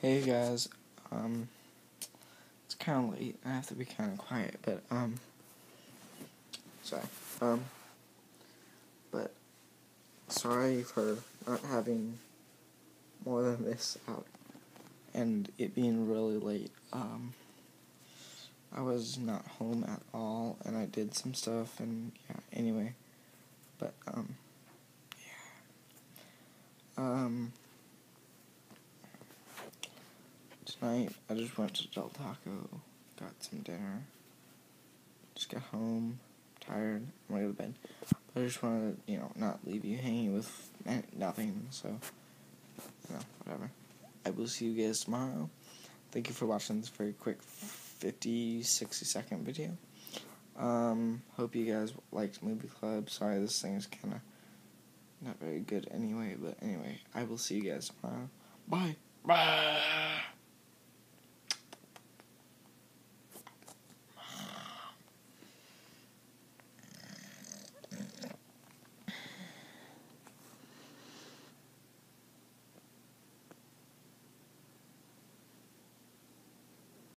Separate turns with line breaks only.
Hey guys, um, it's kind of late. I have to be kind of quiet, but um, sorry, um, but sorry for not having more than this out and it being really late. Um, I was not home at all, and I did some stuff, and yeah. Anyway, but um, yeah, um. Tonight, I just went to Del Taco, got some dinner, just got home, tired, I'm ready to bed. But I just wanted to, you know, not leave you hanging with nothing, so, you know, whatever. I will see you guys tomorrow. Thank you for watching this very quick 50, 60 second video. Um, hope you guys liked Movie Club. Sorry, this thing is kind of not very good anyway, but anyway, I will see you guys tomorrow. Bye. Bye.